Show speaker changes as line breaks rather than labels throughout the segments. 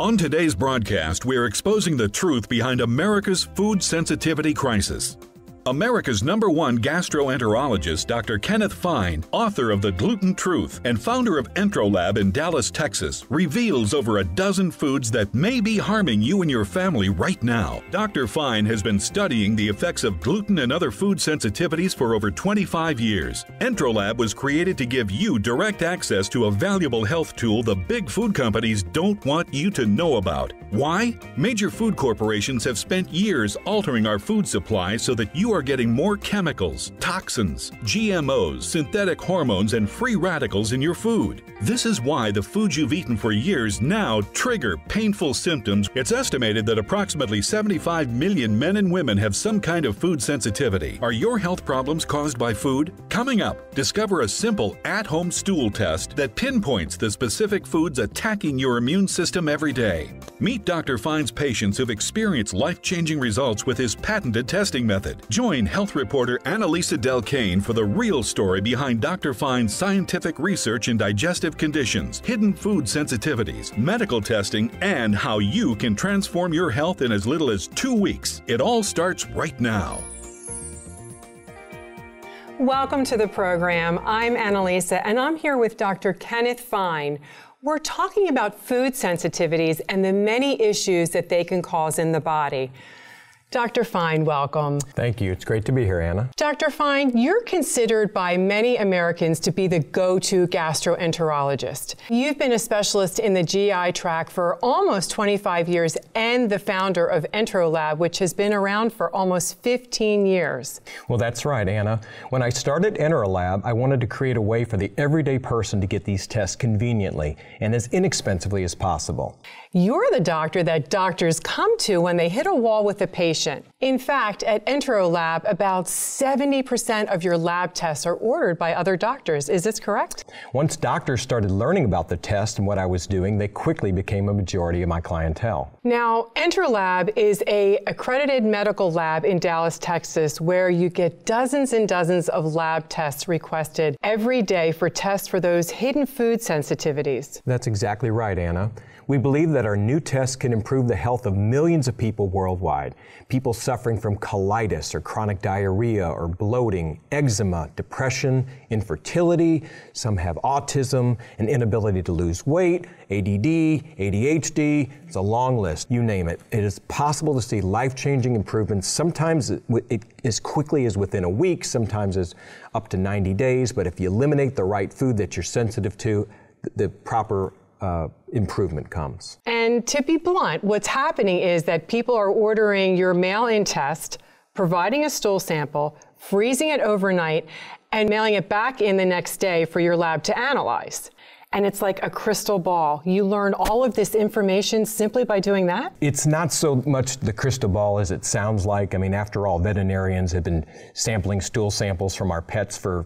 On today's broadcast, we're exposing the truth behind America's food sensitivity crisis. America's number one gastroenterologist, Dr. Kenneth Fine, author of The Gluten Truth and founder of Enterolab in Dallas, Texas, reveals over a dozen foods that may be harming you and your family right now. Dr. Fine has been studying the effects of gluten and other food sensitivities for over 25 years. Enterolab was created to give you direct access to a valuable health tool the big food companies don't want you to know about. Why? Major food corporations have spent years altering our food supply so that you are getting more chemicals, toxins, GMOs, synthetic hormones, and free radicals in your food. This is why the foods you've eaten for years now trigger painful symptoms. It's estimated that approximately 75 million men and women have some kind of food sensitivity. Are your health problems caused by food? Coming up, discover a simple at home stool test that pinpoints the specific foods attacking your immune system every day. Meet Dr. Fine's patients who've experienced life changing results with his patented testing method. Join health reporter Annalisa Del Cane for the real story behind Dr. Fine's scientific research in digestive conditions, hidden food sensitivities, medical testing, and how you can transform your health in as little as two weeks. It all starts right now.
Welcome to the program. I'm Annalisa, and I'm here with Dr. Kenneth Fine. We're talking about food sensitivities and the many issues that they can cause in the body. Dr. Fine, welcome.
Thank you. It's great to be here, Anna.
Dr. Fine, you're considered by many Americans to be the go to gastroenterologist. You've been a specialist in the GI tract for almost 25 years and the founder of Enterolab, which has been around for almost 15 years.
Well, that's right, Anna. When I started Enterolab, I wanted to create a way for the everyday person to get these tests conveniently and as inexpensively as possible.
You're the doctor that doctors come to when they hit a wall with a patient. In fact, at Enterolab, about 70% of your lab tests are ordered by other doctors. Is this correct?
Once doctors started learning about the test and what I was doing, they quickly became a majority of my clientele.
Now, Enterolab is a accredited medical lab in Dallas, Texas, where you get dozens and dozens of lab tests requested every day for tests for those hidden food sensitivities.
That's exactly right, Anna. We believe that our new tests can improve the health of millions of people worldwide. People suffering from colitis or chronic diarrhea or bloating, eczema, depression, infertility. Some have autism, an inability to lose weight, ADD, ADHD. It's a long list. You name it. It is possible to see life changing improvements, sometimes it, as quickly as within a week, sometimes as up to 90 days. But if you eliminate the right food that you're sensitive to, the proper uh, improvement comes.
And to be blunt, what's happening is that people are ordering your mail in test, providing a stool sample, freezing it overnight, and mailing it back in the next day for your lab to analyze. And it's like a crystal ball. You learn all of this information simply by doing that?
It's not so much the crystal ball as it sounds like. I mean, after all, veterinarians have been sampling stool samples from our pets for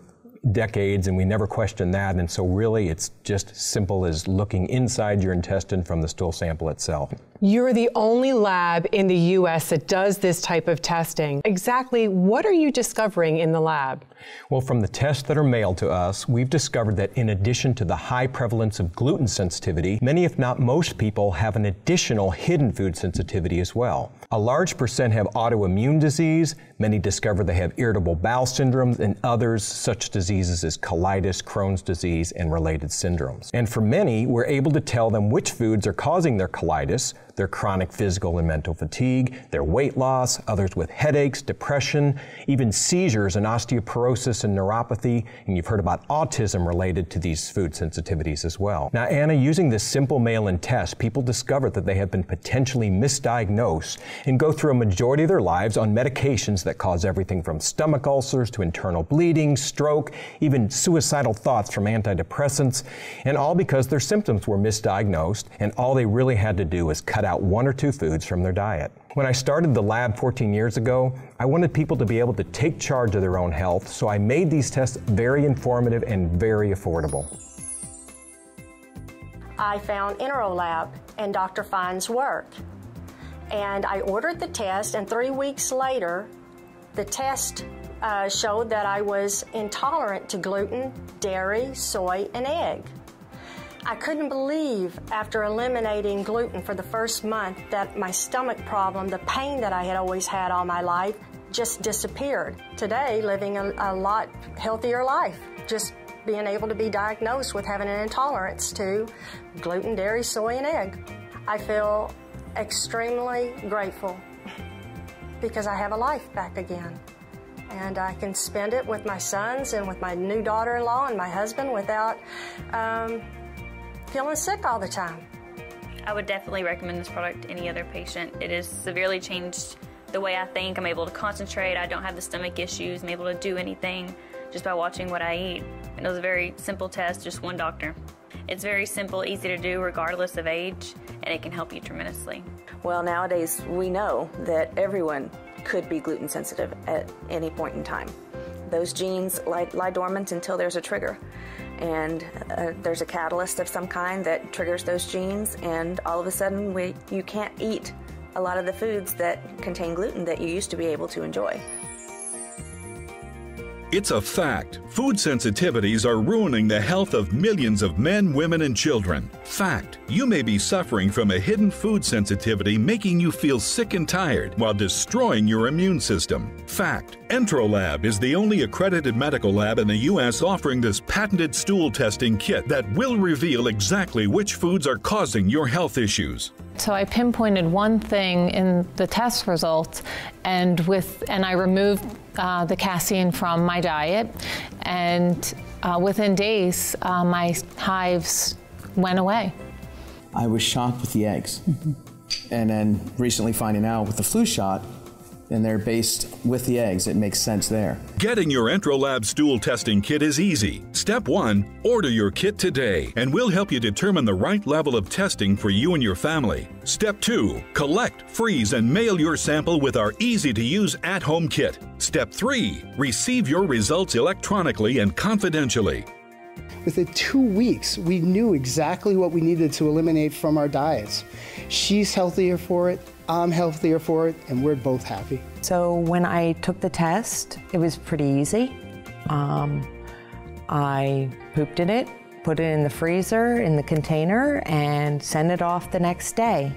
decades and we never question that. And so really it's just simple as looking inside your intestine from the stool sample itself.
You're the only lab in the US that does this type of testing. Exactly what are you discovering in the lab?
Well, from the tests that are mailed to us, we've discovered that in addition to the high prevalence of gluten sensitivity, many, if not most people, have an additional hidden food sensitivity as well. A large percent have autoimmune disease, many discover they have irritable bowel syndrome, and others such diseases as colitis, Crohn's disease, and related syndromes. And for many, we're able to tell them which foods are causing their colitis, their chronic physical and mental fatigue, their weight loss, others with headaches, depression, even seizures and osteoporosis and neuropathy, and you've heard about autism related to these food sensitivities as well. Now, Anna, using this simple mail-in test, people discover that they have been potentially misdiagnosed and go through a majority of their lives on medications that cause everything from stomach ulcers to internal bleeding, stroke, even suicidal thoughts from antidepressants, and all because their symptoms were misdiagnosed and all they really had to do was cut cut out one or two foods from their diet. When I started the lab 14 years ago, I wanted people to be able to take charge of their own health, so I made these tests very informative and very affordable.
I found Enterolab and Dr. Fine's work. And I ordered the test, and three weeks later, the test uh, showed that I was intolerant to gluten, dairy, soy, and egg. I couldn't believe after eliminating gluten for the first month that my stomach problem, the pain that I had always had all my life, just disappeared. Today, living a, a lot healthier life, just being able to be diagnosed with having an intolerance to gluten, dairy, soy, and egg. I feel extremely grateful because I have a life back again. And I can spend it with my sons and with my new daughter in law and my husband without um, feeling sick all the time.
I would definitely recommend this product to any other patient. It has severely changed the way I think. I'm able to concentrate. I don't have the stomach issues. I'm able to do anything just by watching what I eat. And it was a very simple test, just one doctor. It's very simple, easy to do regardless of age, and it can help you tremendously.
Well, nowadays we know that everyone could be gluten sensitive at any point in time. Those genes lie, lie dormant until there's a trigger and uh, there's a catalyst of some kind that triggers those genes, and all of a sudden we, you can't eat a lot of the foods that contain gluten that you used to be able to enjoy.
It's a fact. Food sensitivities are ruining the health of millions of men, women, and children. Fact. You may be suffering from a hidden food sensitivity making you feel sick and tired while destroying your immune system. Fact. Enterolab is the only accredited medical lab in the U.S. offering this patented stool testing kit that will reveal exactly which foods are causing your health issues.
So I pinpointed one thing in the test results, and with and I removed uh, the casein from my diet, and uh, within days, uh, my hives went away.
I was shocked with the eggs, mm-hmm. and then recently finding out with the flu shot, and they're based with the eggs. It makes sense there.
Getting your Enterolab stool testing kit is easy. Step 1 Order your kit today, and we'll help you determine the right level of testing for you and your family. Step 2 Collect, freeze, and mail your sample with our easy to use at home kit. Step 3 Receive your results electronically and confidentially.
Within two weeks, we knew exactly what we needed to eliminate from our diets. She's healthier for it, I'm healthier for it, and we're both happy.
So when I took the test, it was pretty easy. Um, I pooped in it, put it in the freezer in the container, and sent it off the next day.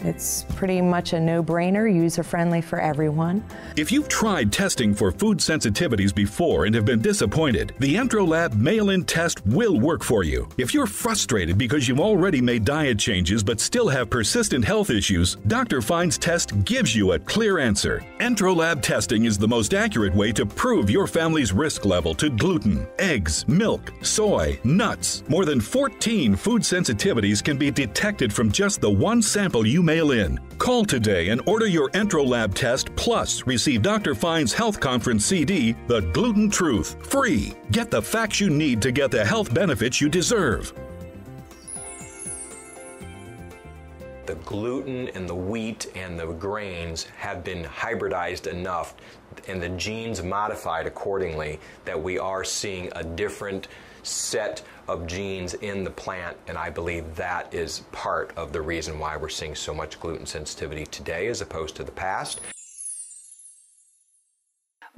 It's pretty much a no-brainer, user-friendly for everyone.
If you've tried testing for food sensitivities before and have been disappointed, the Enterolab mail-in test will work for you. If you're frustrated because you've already made diet changes but still have persistent health issues, Dr. Fine's test gives you a clear answer. Enterolab testing is the most accurate way to prove your family's risk level to gluten, eggs, milk, soy, nuts. More than 14 food sensitivities can be detected from just the one sample you mail in. Call today and order your Enterolab test plus receive Dr. Fine's Health Conference CD, The Gluten Truth, free. Get the facts you need to get the health benefits you deserve.
The gluten and the wheat and the grains have been hybridized enough and the genes modified accordingly that we are seeing a different set of genes in the plant, and I believe that is part of the reason why we're seeing so much gluten sensitivity today as opposed to the past.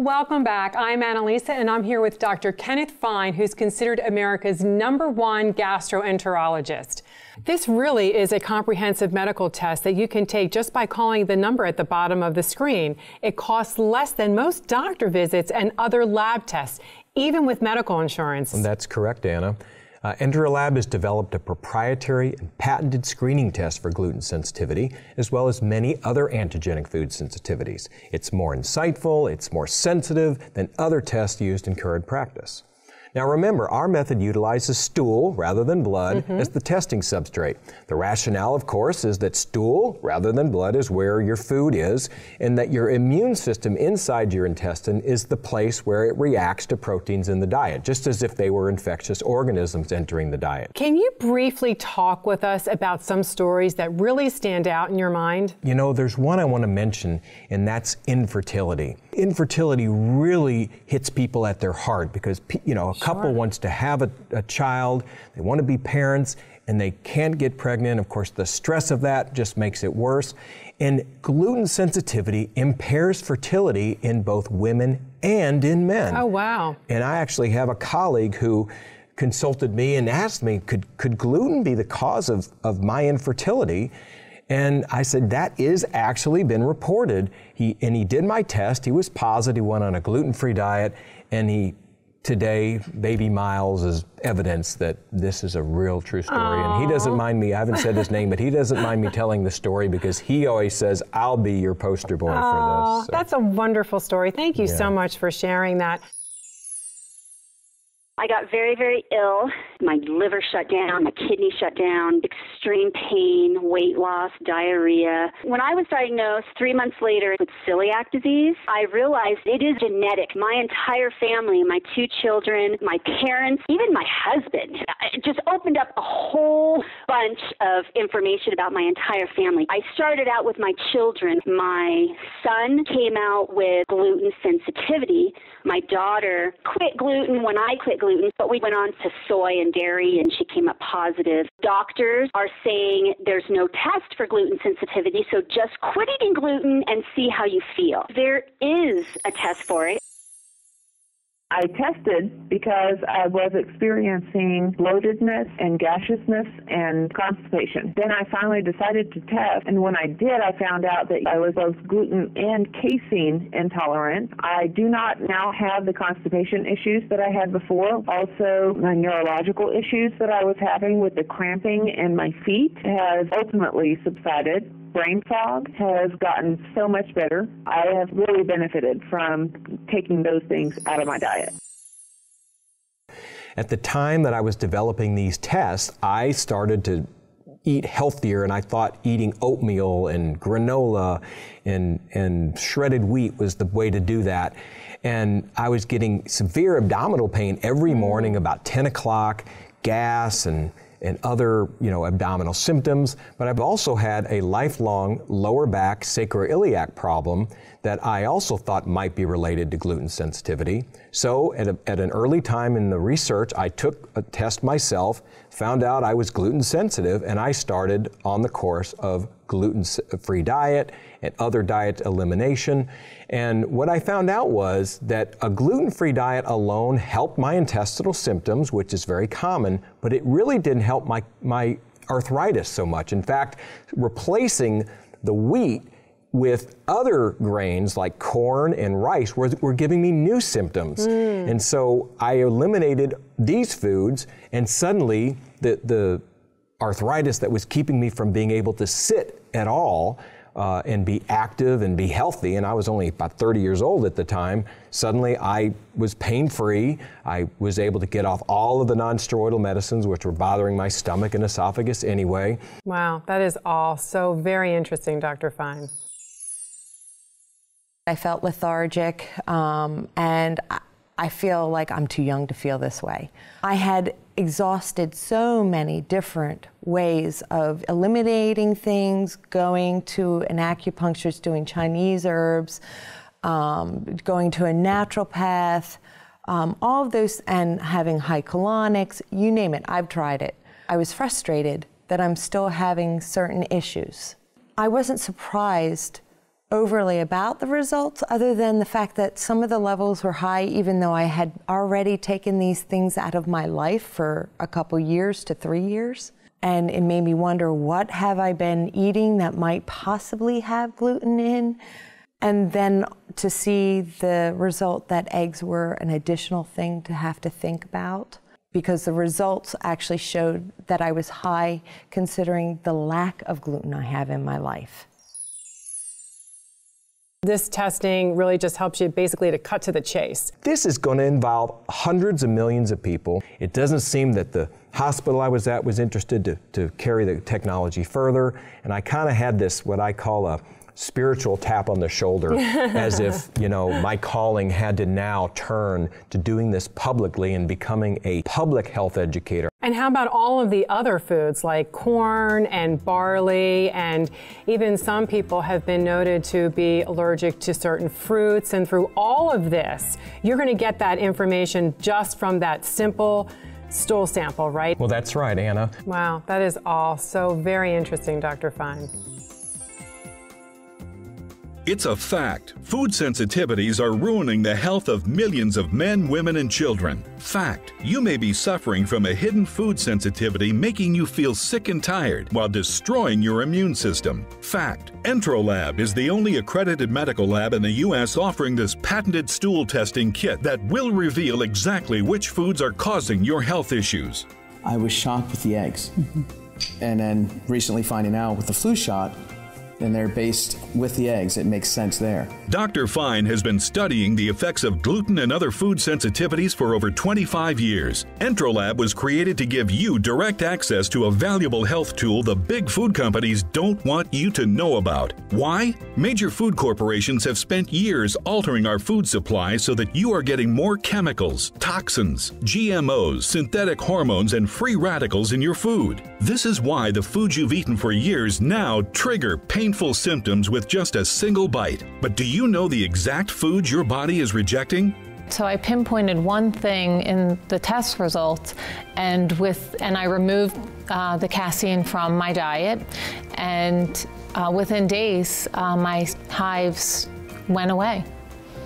Welcome back. I'm Annalisa, and I'm here with Dr. Kenneth Fine, who's considered America's number one gastroenterologist. This really is a comprehensive medical test that you can take just by calling the number at the bottom of the screen. It costs less than most doctor visits and other lab tests, even with medical insurance.
And that's correct, Anna. Uh, Enterolab has developed a proprietary and patented screening test for gluten sensitivity, as well as many other antigenic food sensitivities. It's more insightful, it's more sensitive than other tests used in current practice. Now remember, our method utilizes stool rather than blood mm -hmm. as the testing substrate. The rationale, of course, is that stool rather than blood is where your food is, and that your immune system inside your intestine is the place where it reacts to proteins in the diet, just as if they were infectious organisms entering the diet.
Can you briefly talk with us about some stories that really stand out in your mind?
You know, there's one I want to mention, and that's infertility. Infertility really hits people at their heart because, you know, a couple wants to have a, a child, they want to be parents, and they can't get pregnant. Of course, the stress of that just makes it worse. And gluten sensitivity impairs fertility in both women and in men.
Oh, wow.
And I actually have a colleague who consulted me and asked me, could, could gluten be the cause of, of my infertility? And I said, that is actually been reported. He, and he did my test. He was positive. He went on a gluten free diet. And he, today, baby Miles is evidence that this is a real true story. Aww. And he doesn't mind me, I haven't said his name, but he doesn't mind me telling the story because he always says, I'll be your poster boy Aww, for this.
So. That's a wonderful story. Thank you yeah. so much for sharing that.
I got very, very ill. My liver shut down, my kidney shut down, extreme pain, weight loss, diarrhea. When I was diagnosed three months later with celiac disease, I realized it is genetic. My entire family, my two children, my parents, even my husband, it just opened up a whole bunch of information about my entire family. I started out with my children. My son came out with gluten sensitivity. My daughter quit gluten when I quit gluten but we went on to soy and dairy and she came up positive. Doctors are saying there's no test for gluten sensitivity, so just quit eating gluten and see how you feel. There is a test for it.
I tested because I was experiencing bloatedness and gaseousness and constipation. Then I finally decided to test, and when I did, I found out that I was both gluten and casein intolerant. I do not now have the constipation issues that I had before. Also, my neurological issues that I was having with the cramping in my feet has ultimately subsided brain fog has gotten so much better. I have really benefited from taking those things out of my diet.
At the time that I was developing these tests, I started to eat healthier and I thought eating oatmeal and granola and, and shredded wheat was the way to do that. And I was getting severe abdominal pain every morning about 10 o'clock, gas and and other, you know, abdominal symptoms, but I've also had a lifelong lower back sacroiliac problem that I also thought might be related to gluten sensitivity. So at, a, at an early time in the research, I took a test myself, found out I was gluten sensitive, and I started on the course of gluten-free diet and other diet elimination. And what I found out was that a gluten-free diet alone helped my intestinal symptoms, which is very common, but it really didn't help my, my arthritis so much. In fact, replacing the wheat with other grains like corn and rice were, were giving me new symptoms. Mm. And so I eliminated these foods, and suddenly the, the arthritis that was keeping me from being able to sit at all uh, and be active and be healthy, and I was only about 30 years old at the time, suddenly I was pain free. I was able to get off all of the non-steroidal medicines, which were bothering my stomach and esophagus anyway.
Wow, that is all so very interesting, Dr. Fine.
I felt lethargic, um, and I, I feel like I'm too young to feel this way. I had exhausted so many different ways of eliminating things, going to an acupuncturist, doing Chinese herbs, um, going to a naturopath, um, all of those, and having high colonics, you name it, I've tried it. I was frustrated that I'm still having certain issues. I wasn't surprised overly about the results other than the fact that some of the levels were high even though I had already taken these things out of my life for a couple years to 3 years and it made me wonder what have I been eating that might possibly have gluten in and then to see the result that eggs were an additional thing to have to think about because the results actually showed that I was high considering the lack of gluten I have in my life.
This testing really just helps you basically to cut to the chase.
This is going to involve hundreds of millions of people. It doesn't seem that the hospital I was at was interested to, to carry the technology further, and I kind of had this, what I call a spiritual tap on the shoulder as if, you know, my calling had to now turn to doing this publicly and becoming a public health educator.
And how about all of the other foods like corn and barley and even some people have been noted to be allergic to certain fruits and through all of this, you're going to get that information just from that simple stool sample, right?
Well, that's right, Anna.
Wow, that is all so very interesting, Dr. Fine.
It's a fact. Food sensitivities are ruining the health of millions of men, women, and children. Fact. You may be suffering from a hidden food sensitivity making you feel sick and tired while destroying your immune system. Fact. Enterolab is the only accredited medical lab in the U.S. offering this patented stool testing kit that will reveal exactly which foods are causing your health issues.
I was shocked with the eggs. Mm-hmm. and then recently finding out with the flu shot, and they're based with the eggs. It makes sense there.
Dr. Fine has been studying the effects of gluten and other food sensitivities for over 25 years. Enterolab was created to give you direct access to a valuable health tool the big food companies don't want you to know about. Why? Major food corporations have spent years altering our food supply so that you are getting more chemicals, toxins, GMOs, synthetic hormones, and free radicals in your food. This is why the foods you've eaten for years now trigger painful symptoms with just a single bite. But do you know the exact foods your body is rejecting?
So I pinpointed one thing in the test results, and with and I removed uh, the casein from my diet, and uh, within days, uh, my hives went away.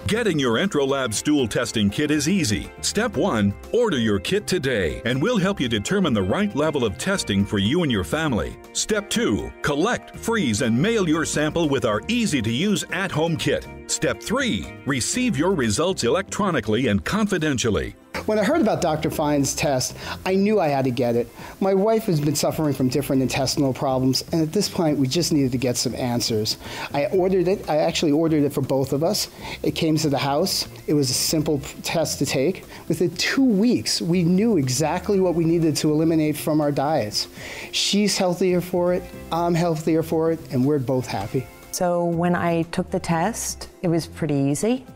Getting your Enterolab stool testing kit is easy. Step 1 Order your kit today, and we'll help you determine the right level of testing for you and your family. Step 2 Collect, freeze, and mail your sample with our easy to use at home kit. Step 3 Receive your results electronically and confidentially.
When I heard about Dr. Fine's test, I knew I had to get it. My wife has been suffering from different intestinal problems, and at this point, we just needed to get some answers. I ordered it. I actually ordered it for both of us. It came to the house. It was a simple test to take. Within two weeks, we knew exactly what we needed to eliminate from our diets. She's healthier for it, I'm healthier for it, and we're both happy.
So when I took the test, it was pretty easy.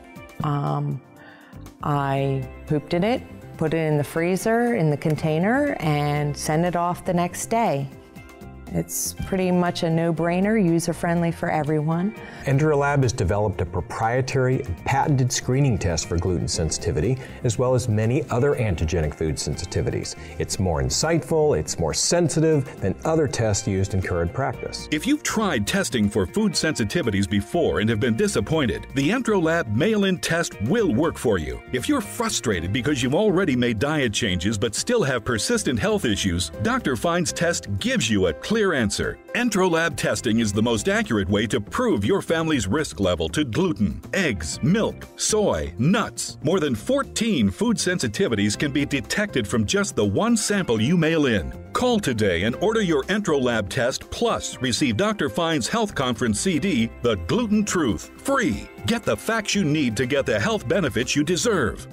Um, I pooped in it, put it in the freezer in the container, and sent it off the next day. It's pretty much a no-brainer, user-friendly for everyone.
Enterolab has developed a proprietary patented screening test for gluten sensitivity, as well as many other antigenic food sensitivities. It's more insightful, it's more sensitive than other tests used in current practice.
If you've tried testing for food sensitivities before and have been disappointed, the Enterolab mail-in test will work for you. If you're frustrated because you've already made diet changes but still have persistent health issues, Dr. Fine's test gives you a clear answer. Enterolab testing is the most accurate way to prove your family's risk level to gluten, eggs, milk, soy, nuts. More than 14 food sensitivities can be detected from just the one sample you mail in. Call today and order your Enterolab test plus receive Dr. Fine's Health Conference CD, The Gluten Truth, free. Get the facts you need to get the health benefits you deserve.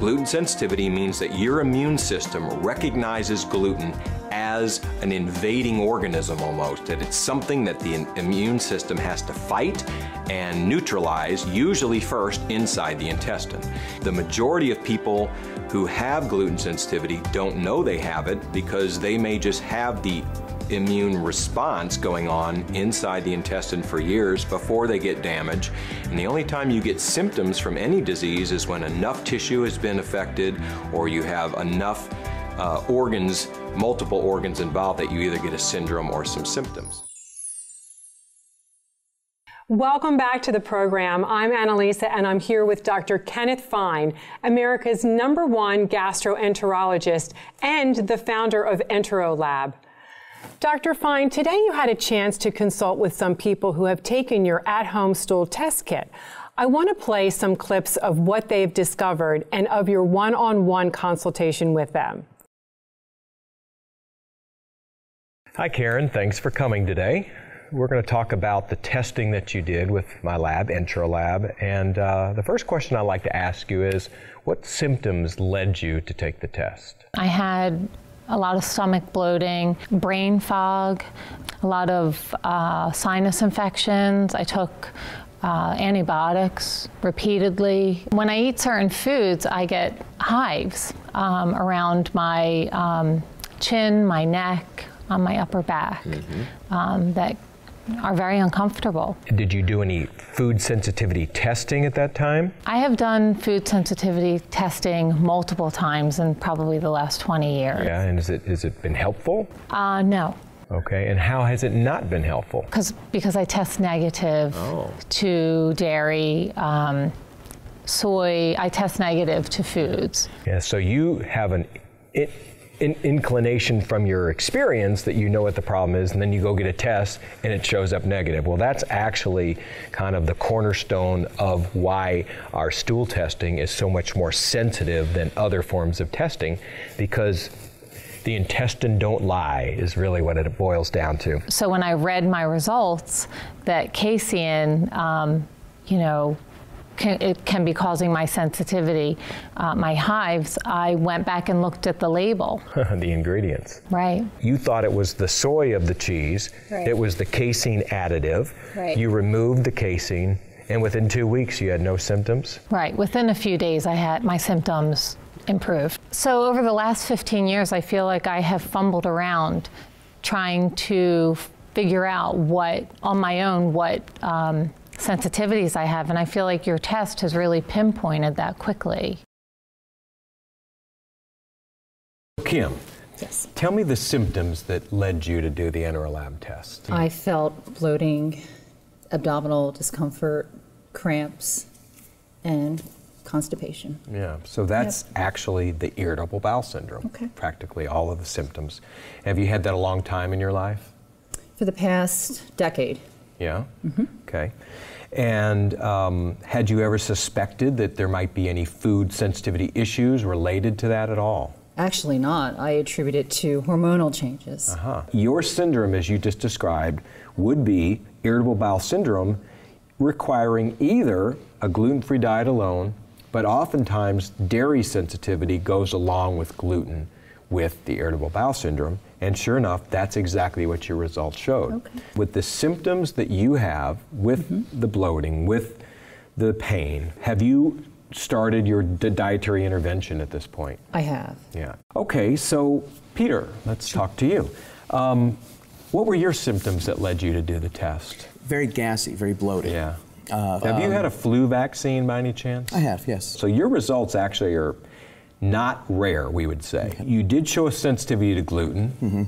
Gluten sensitivity means that your immune system recognizes gluten as an invading organism almost, that it's something that the immune system has to fight and neutralize, usually first inside the intestine. The majority of people who have gluten sensitivity don't know they have it because they may just have the immune response going on inside the intestine for years before they get damage. And the only time you get symptoms from any disease is when enough tissue has been affected or you have enough uh, organs, multiple organs involved that you either get a syndrome or some symptoms.
Welcome back to the program. I'm Annalisa and I'm here with Dr. Kenneth Fine, America's number one gastroenterologist and the founder of Enterolab. Dr. Fine, today you had a chance to consult with some people who have taken your at home stool test kit. I want to play some clips of what they've discovered and of your one on one consultation with them.
Hi, Karen. Thanks for coming today. We're going to talk about the testing that you did with my lab, Enterolab. And uh, the first question I'd like to ask you is what symptoms led you to take the test?
I had a lot of stomach bloating, brain fog, a lot of uh, sinus infections. I took uh, antibiotics repeatedly. When I eat certain foods, I get hives um, around my um, chin, my neck, on my upper back mm-hmm. um, that are very uncomfortable.
Did you do any food sensitivity testing at that time?
I have done food sensitivity testing multiple times in probably the last 20 years.
Yeah, and has it, has it been helpful?
Uh, no.
Okay, and how has it not been helpful?
Because because I test negative
Oh.
to dairy, um, soy. I test negative to foods.
Yeah, so you have an, in, in, inclination from your experience that you know what the problem is, and then you go get a test and it shows up negative. Well, that's actually kind of the cornerstone of why our stool testing is so much more sensitive than other forms of testing because the intestine don't lie is really what it boils down to.
So when I read my results, that casein, um, you know, can, it can be causing my sensitivity, uh, my hives. I went back and looked at the label.
the ingredients.
Right.
You thought it was the soy of the cheese.
Right.
It was the casein additive.
Right.
You removed the casein, and within two weeks, you had no symptoms.
Right. Within a few days, I had my symptoms improved. So over the last 15 years, I feel like I have fumbled around trying to figure out what, on my own, what um, sensitivities I have, and I feel like your test has really pinpointed that quickly.
Kim,
Yes.
tell me the symptoms that led you to do the Enterolab test.
I felt bloating, abdominal discomfort, cramps, and constipation.
Yeah, so that's actually the irritable bowel syndrome.
Okay.
Practically all of the symptoms. Have you had that a long time in your life?
For the past decade,
Yeah. Okay. And um, had you ever suspected that there might be any food sensitivity issues related to that at all?
actually not. I attribute it to hormonal changes.
Uh-huh. Your syndrome, as you just described, would be irritable bowel syndrome requiring either a gluten free diet alone, but oftentimes dairy sensitivity goes along with gluten with the irritable bowel syndrome. And sure enough, that's exactly what your results showed. Okay. With the symptoms that you have with the bloating, with the pain, have you started your d- dietary intervention at this point?
I have.
Yeah. Okay, so Peter, let's talk to you. Um, what were your symptoms that led you to do the test?
Very gassy, very bloated.
Yeah.
Uh,
have you
um,
had a flu vaccine by any chance?
I have, yes.
So your results actually are not rare, we would say. You did show a sensitivity to gluten,
Mm-hmm.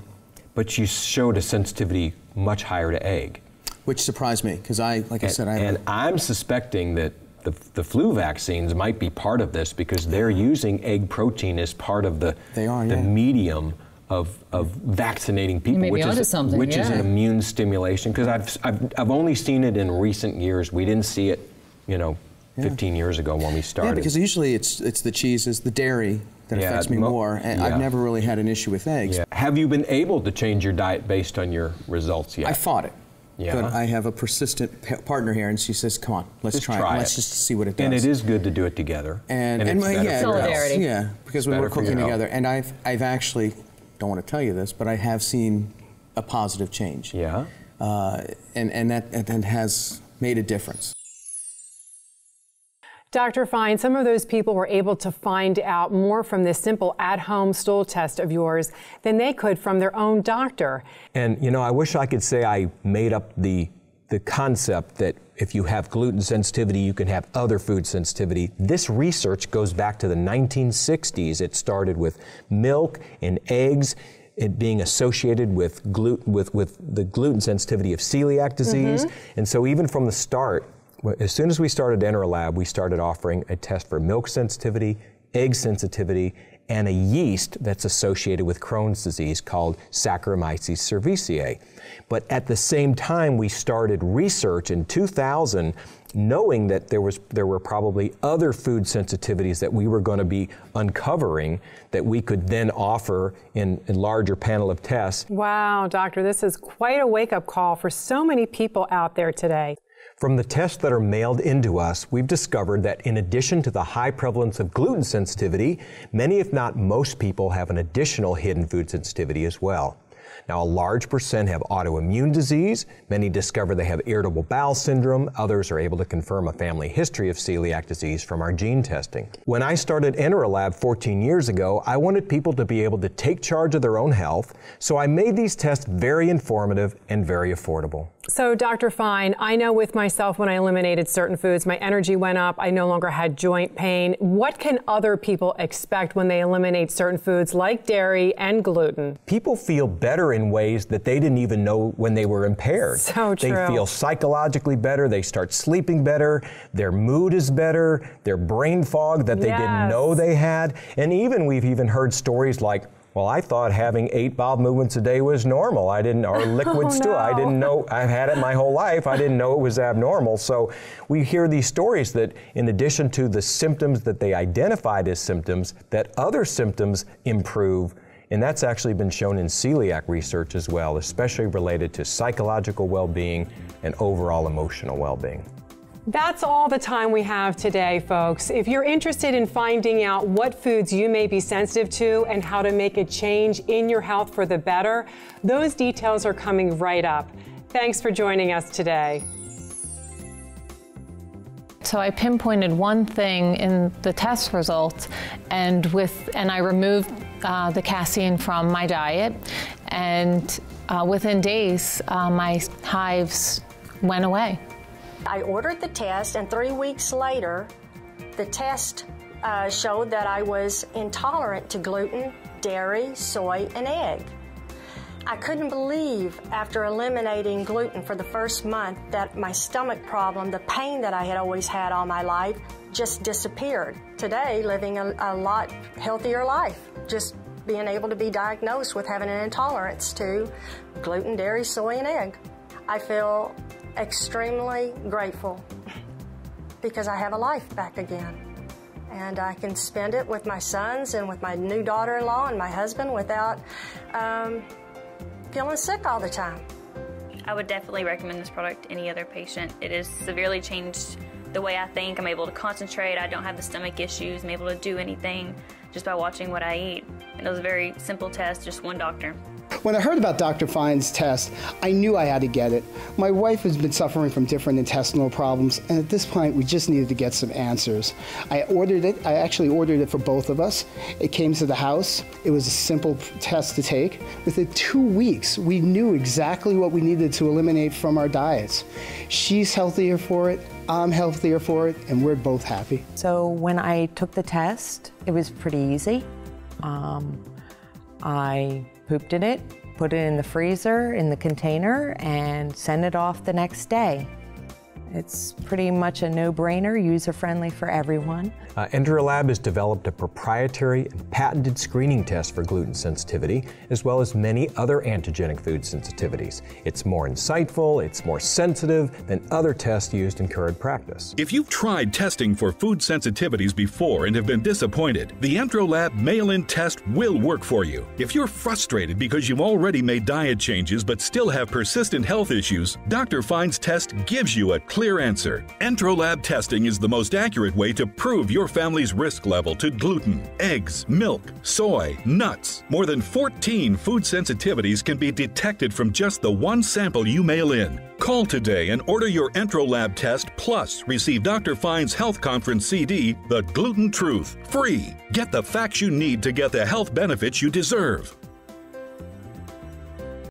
but you showed a sensitivity much higher to egg.
Which surprised me because I, like I said, I.
And I'm suspecting that the, the flu vaccines might be part of this because they're using egg protein as part of the,
They are,
the
yeah.
medium of, of vaccinating people, which, is,
something,
which is an immune stimulation. Because I've, I've, I've only seen it in recent years. We didn't see it, you know, 15 years ago when we started.
Yeah, because usually it's it's the cheeses, the dairy that
Yeah,
affects me
mo-
more, and
yeah.
I've never really had an issue with eggs.
Yeah. Have you been able to change your diet based on your results yet?
I fought it.
Yeah.
But I have a persistent pa- partner here, and she says, "Come on, let's
Just
try,
try
it. Let's just see what it does."
And it is good to do it together.
And, and,
it's
well,
better
yeah,
for your health.
Solidarity.
Yeah, because
It's
we were
better for your
cooking together, and I've I've actually don't want to tell you this, but I have seen a positive change.
Yeah.
Uh, and and that and that has made a difference.
Dr. Fine, some of those people were able to find out more from this simple at home stool test of yours than they could from their own doctor.
And you know, I wish I could say I made up the the concept that if you have gluten sensitivity, you can have other food sensitivity. This research goes back to the 1960s. It started with milk and eggs. It being associated with gluten with, with the gluten sensitivity of celiac disease. Mm-hmm. And so even from the start, as soon as we started Enterolab, we started offering a test for milk sensitivity, egg sensitivity, and a yeast that's associated with Crohn's disease called Saccharomyces cerevisiae. But at the same time, we started research in 2000 knowing that there was there were probably other food sensitivities that we were going to be uncovering that we could then offer in a larger panel of tests
Wow, doctor, this is quite a wake up call for so many people out there today.
From the tests that are mailed into us, we've discovered that in addition to the high prevalence of gluten sensitivity, many, if not most people, have an additional hidden food sensitivity as well. Now, a large percent have autoimmune disease. Many discover they have irritable bowel syndrome. Others are able to confirm a family history of celiac disease from our gene testing. When I started Enterolab 14 years ago, I wanted people to be able to take charge of their own health, so I made these tests very informative and very affordable.
So, Dr. Fine, I know with myself when I eliminated certain foods, my energy went up. I no longer had joint pain. What can other people expect when they eliminate certain foods like dairy and gluten?
People feel better in ways that they didn't even know when they were impaired.
So true.
They feel psychologically better. They start sleeping better. Their mood is better. Their brain fog that they
Yes.
didn't know they had. And even we've even heard stories like, well, I thought having eight bowel movements a day was normal. I didn't, or oh, liquid
Oh,
stool. I didn't know. I've had it my whole life. I didn't know it was abnormal. So we hear these stories that, in addition to the symptoms that they identified as symptoms, that other symptoms improve. And that's actually been shown in celiac research as well, especially related to psychological well being and overall emotional well being.
That's all the time we have today, folks. If you're interested in finding out what foods you may be sensitive to and how to make a change in your health for the better, those details are coming right up. Thanks for joining us today.
So I pinpointed one thing in the test results, and with and I removed uh, the casein from my diet, and uh, within days, uh, my hives went away.
I ordered the test, and three weeks later, the test uh, showed that I was intolerant to gluten, dairy, soy, and egg. I couldn't believe after eliminating gluten for the first month that my stomach problem, the pain that I had always had all my life, just disappeared. Today, living a, a lot healthier life, just being able to be diagnosed with having an intolerance to gluten, dairy, soy, and egg. I feel extremely grateful because I have a life back again. And I can spend it with my sons and with my new daughter in law and my husband without um, feeling sick all the time.
I would definitely recommend this product to any other patient. It has severely changed the way I think. I'm able to concentrate. I don't have the stomach issues. I'm able to do anything just by watching what I eat. And it was a very simple test, just one doctor.
When I heard about Dr. Fine's test, I knew I had to get it. My wife has been suffering from different intestinal problems, and at this point, we just needed to get some answers. I ordered it. I actually ordered it for both of us. It came to the house. It was a simple test to take. Within two weeks, we knew exactly what we needed to eliminate from our diets. She's healthier for it. I'm healthier for it, and we're both happy.
So when I took the test, it was pretty easy. Um, I pooped in it, put it in the freezer in the container, and sent it off the next day. It's pretty much a no-brainer, user-friendly for everyone.
Uh, Enterolab has developed a proprietary and patented screening test for gluten sensitivity, as well as many other antigenic food sensitivities. It's more insightful, it's more sensitive than other tests used in current practice.
If you've tried testing for food sensitivities before and have been disappointed, the Enterolab mail-in test will work for you. If you're frustrated because you've already made diet changes but still have persistent health issues, Dr. Fine's test gives you a clear answer. Enterolab testing is the most accurate way to prove your family's risk level to gluten, eggs, milk, soy, nuts. More than 14 food sensitivities can be detected from just the one sample you mail in. Call today and order your Enterolab test plus receive Dr. Fine's Health Conference CD, The Gluten Truth, free. Get the facts you need to get the health benefits you deserve.